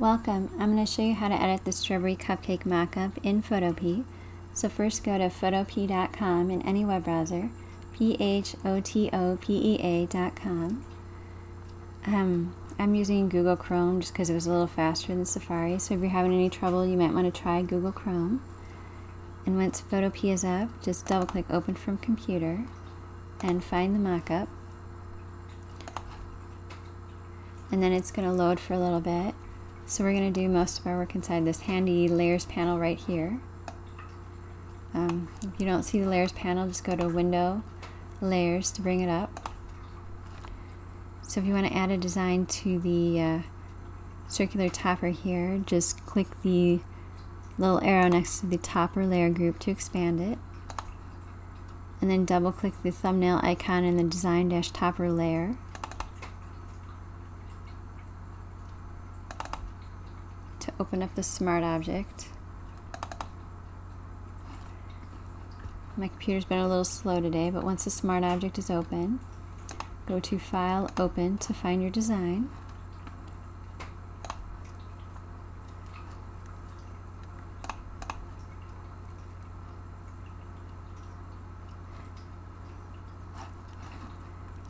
Welcome. I'm going to show you how to edit the strawberry cupcake mockup in Photopea. So first go to photopea.com in any web browser, P-H-O-T-O-P-E-A.com. Um, I'm using Google Chrome just because it was a little faster than Safari, so if you're having any trouble, you might want to try Google Chrome. And once Photopea is up, just double click Open from Computer and find the mockup. And then it's going to load for a little bit. So we're going to do most of our work inside this handy layers panel right here. Um, if you don't see the layers panel, just go to Window, Layers to bring it up. So if you want to add a design to the uh, circular topper here, just click the little arrow next to the topper layer group to expand it. And then double click the thumbnail icon in the design dash topper layer. Open up the smart object. My computer's been a little slow today, but once the smart object is open, go to File, Open to find your design.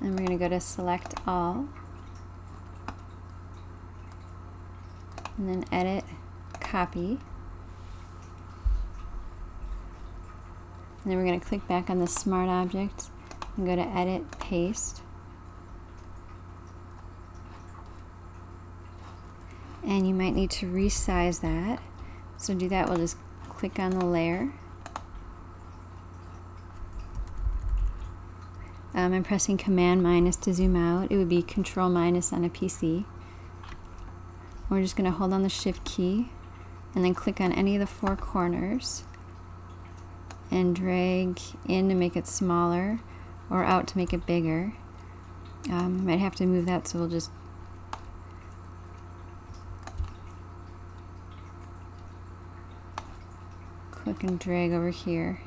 And we're going to go to Select All. And then edit, copy. And then we're going to click back on the smart object and go to edit, paste. And you might need to resize that. So do that, we'll just click on the layer. Um, I'm pressing Command minus to zoom out. It would be Control minus on a PC. We're just going to hold on the shift key and then click on any of the four corners and drag in to make it smaller or out to make it bigger. Um, might have to move that so we'll just click and drag over here.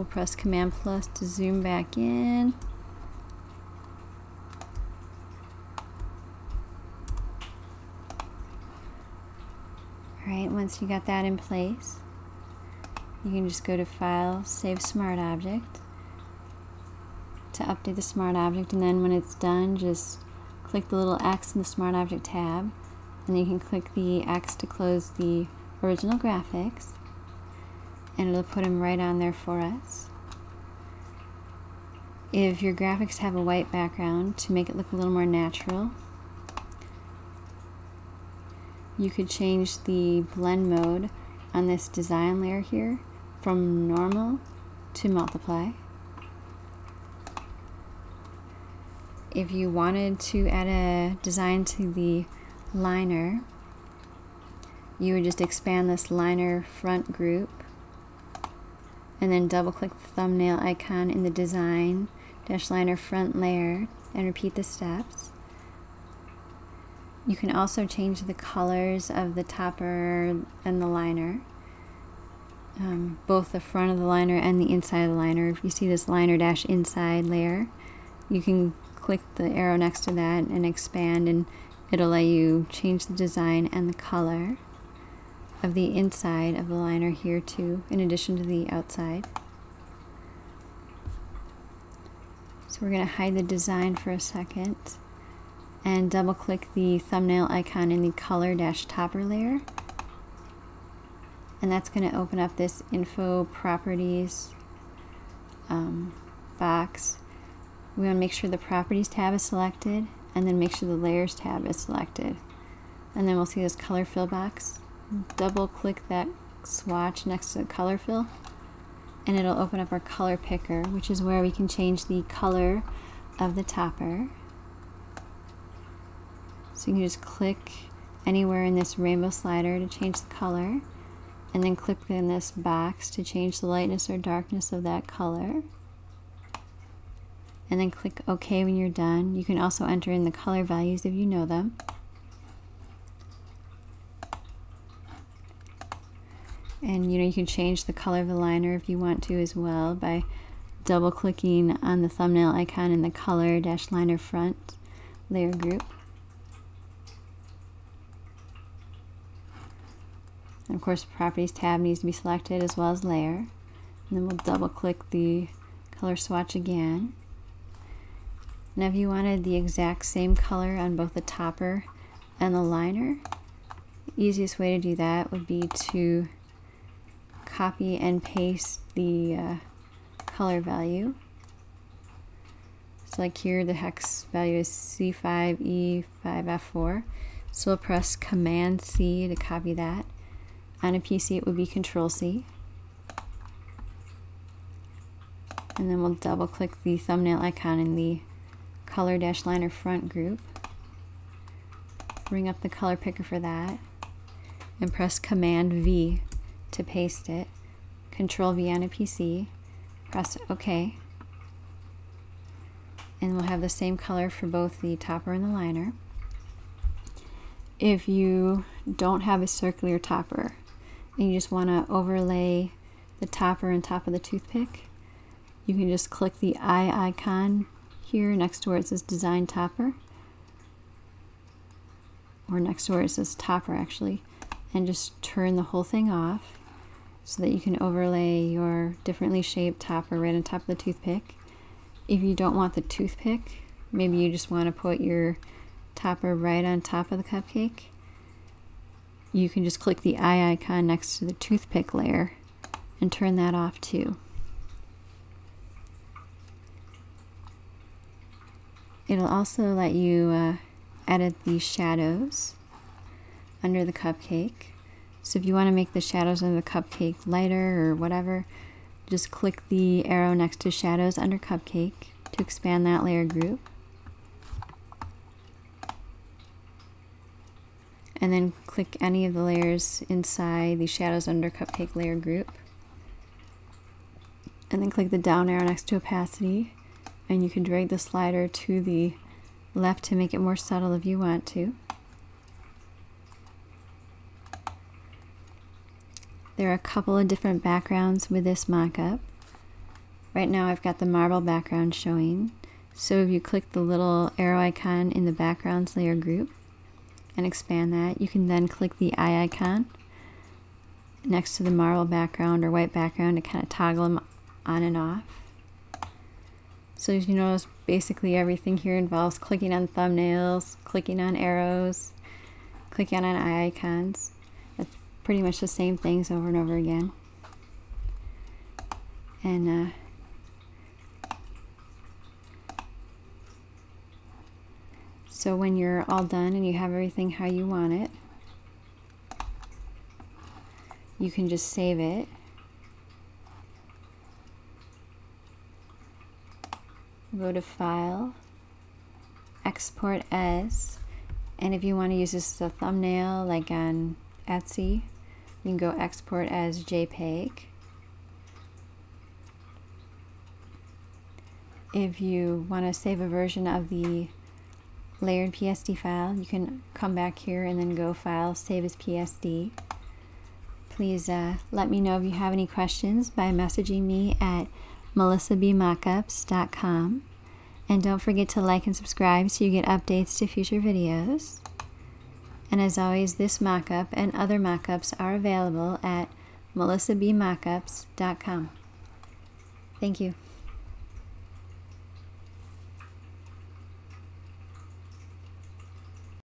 We'll press Command plus to zoom back in. Alright, once you got that in place, you can just go to File, Save Smart Object to update the Smart Object and then when it's done just click the little X in the Smart Object tab and you can click the X to close the original graphics and it'll put them right on there for us. If your graphics have a white background to make it look a little more natural, you could change the blend mode on this design layer here from normal to multiply. If you wanted to add a design to the liner, you would just expand this liner front group and then double click the thumbnail icon in the design dash liner front layer and repeat the steps. You can also change the colors of the topper and the liner. Um, both the front of the liner and the inside of the liner. If you see this liner dash inside layer, you can click the arrow next to that and expand and it'll let you change the design and the color of the inside of the liner here too, in addition to the outside. So we're going to hide the design for a second and double click the thumbnail icon in the color dash topper layer. And that's going to open up this info properties um, box. We want to make sure the properties tab is selected and then make sure the layers tab is selected. And then we'll see this color fill box double click that swatch next to the color fill and it'll open up our color picker which is where we can change the color of the topper so you can just click anywhere in this rainbow slider to change the color and then click in this box to change the lightness or darkness of that color and then click OK when you're done. You can also enter in the color values if you know them. And you know, you can change the color of the liner if you want to as well by double clicking on the thumbnail icon in the color dash liner front layer group. And of course, properties tab needs to be selected as well as layer. And then we'll double click the color swatch again. Now if you wanted the exact same color on both the topper and the liner, the easiest way to do that would be to copy and paste the uh, color value. So like here the hex value is C5E5F4. So we'll press Command C to copy that. On a PC it would be Control C. And then we'll double click the thumbnail icon in the color dash liner front group. Bring up the color picker for that and press Command V to paste it. Control V on a PC press OK. And we'll have the same color for both the topper and the liner. If you don't have a circular topper and you just want to overlay the topper on top of the toothpick, you can just click the eye icon here next to where it says design topper or next to where it says topper actually and just turn the whole thing off so that you can overlay your differently shaped topper right on top of the toothpick. If you don't want the toothpick, maybe you just want to put your topper right on top of the cupcake, you can just click the eye icon next to the toothpick layer and turn that off too. It'll also let you uh, edit the shadows under the cupcake. So if you want to make the shadows under the cupcake lighter or whatever, just click the arrow next to shadows under cupcake to expand that layer group. And then click any of the layers inside the shadows under cupcake layer group. And then click the down arrow next to opacity and you can drag the slider to the left to make it more subtle if you want to. There are a couple of different backgrounds with this mockup. Right now I've got the marble background showing. So if you click the little arrow icon in the backgrounds layer group and expand that, you can then click the eye icon next to the marble background or white background to kind of toggle them on and off. So as you notice, basically everything here involves clicking on thumbnails, clicking on arrows, clicking on eye icons pretty much the same things over and over again. And uh, so when you're all done and you have everything how you want it, you can just save it. Go to File, Export As, and if you want to use this as a thumbnail like on Etsy, you can go export as JPEG. If you want to save a version of the layered PSD file, you can come back here and then go File, Save as PSD. Please uh, let me know if you have any questions by messaging me at melissabmockups.com. And don't forget to like and subscribe so you get updates to future videos. And as always, this mockup and other mockups are available at melissabmockups.com. Thank you.